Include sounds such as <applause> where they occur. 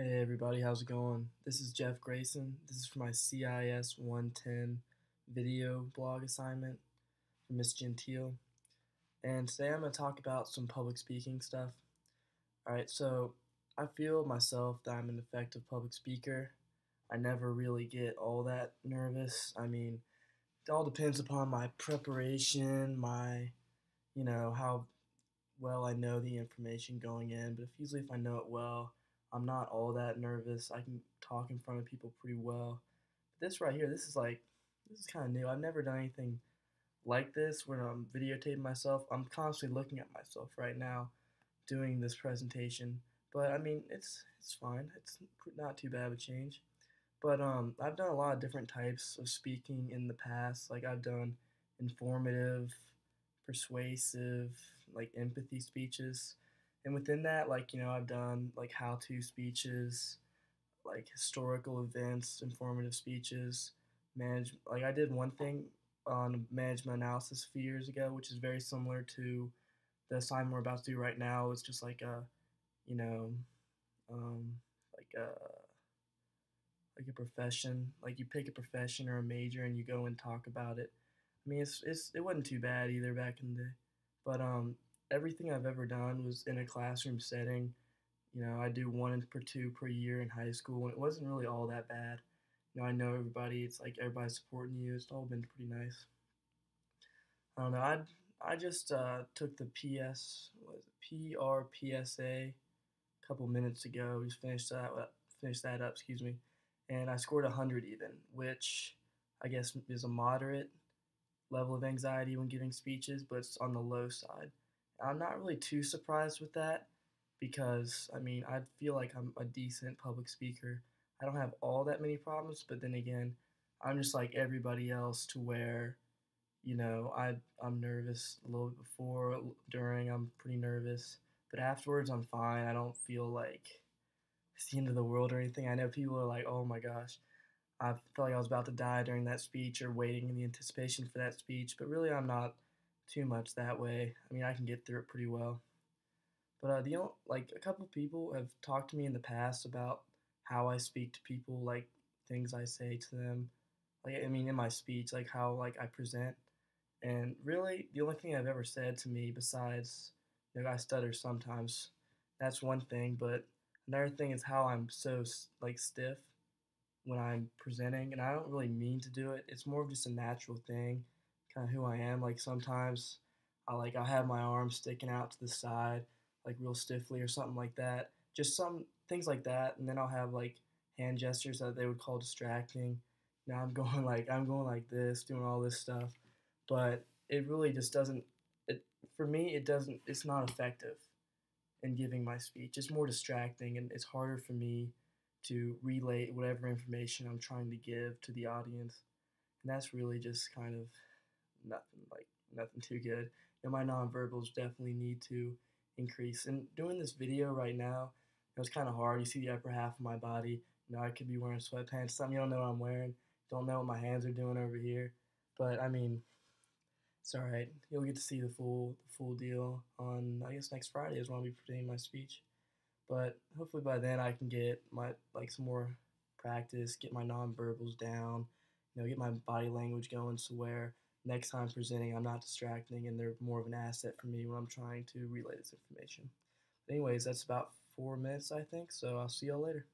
Hey everybody, how's it going? This is Jeff Grayson. This is for my CIS 110 video blog assignment for Miss Gentile. And today I'm going to talk about some public speaking stuff. Alright, so I feel myself that I'm an effective public speaker. I never really get all that nervous. I mean, it all depends upon my preparation, my, you know, how well I know the information going in. But if usually if I know it well, I'm not all that nervous. I can talk in front of people pretty well. But this right here, this is like, this is kind of new. I've never done anything like this when I'm videotaping myself. I'm constantly looking at myself right now doing this presentation. But I mean, it's it's fine. It's not too bad of a change. But um, I've done a lot of different types of speaking in the past. Like I've done informative, persuasive, like empathy speeches and within that like you know i've done like how to speeches like historical events informative speeches manage like i did one thing on management analysis a few years ago which is very similar to the assignment we're about to do right now. It's just like a you know um, like a like a profession like you pick a profession or a major and you go and talk about it. I mean it's, it's it wasn't too bad either back in the but um everything I've ever done was in a classroom setting. You know, I do one per two per year in high school, and it wasn't really all that bad. You know, I know everybody. It's like everybody's supporting you. It's all been pretty nice. I don't know. I I just uh, took the PS was it couple minutes ago. Just finished that finished that up. Excuse me, and I scored hundred even, which I guess is a moderate level of anxiety when giving speeches, but it's on the low side. I'm not really too surprised with that because I mean I feel like I'm a decent public speaker. I don't have all that many problems, but then again, I'm just like everybody else to where you know I I'm nervous a little bit before, during I'm pretty nervous, but afterwards I'm fine. I don't feel like it's the end of the world or anything. I know people are like, "Oh my gosh." I felt like I was about to die during that speech or waiting in the anticipation for that speech, but really I'm not too much that way. I mean, I can get through it pretty well. But uh, the only, like a couple people have talked to me in the past about how I speak to people, like things I say to them, like I mean in my speech, like how like I present. And really, the only thing I've ever said to me besides, you know, I stutter sometimes. That's one thing, but another thing is how I'm so like stiff when I'm presenting, and I don't really mean to do it. It's more of just a natural thing kind of who I am. Like sometimes I like I have my arms sticking out to the side, like real stiffly or something like that. Just some things like that, and then I'll have like hand gestures that they would call distracting. Now I'm <laughs> going like I'm going like this, doing all this stuff, but it really just doesn't. It for me, it doesn't. It's not effective in giving my speech. It's more distracting, and it's harder for me to relay whatever information I'm trying to give to the audience. And that's really just kind of nothing like nothing too good. And my nonverbals definitely need to increase. And doing this video right now, it was kind of hard. You see the upper half of my body. You know, I could be wearing sweatpants. Some you don't know what I'm wearing. Don't know what my hands are doing over here. But I mean, it's all right. You'll get to see the full the full deal on I guess next Friday is when I'll be presenting my speech. But hopefully by then I can get my like some more practice, get my nonverbals down, you know, get my body language going so where next time presenting, I'm not distracting and they're more of an asset for me when I'm trying to relay this information. But anyways, that's about four minutes, I think. So I'll see y'all later.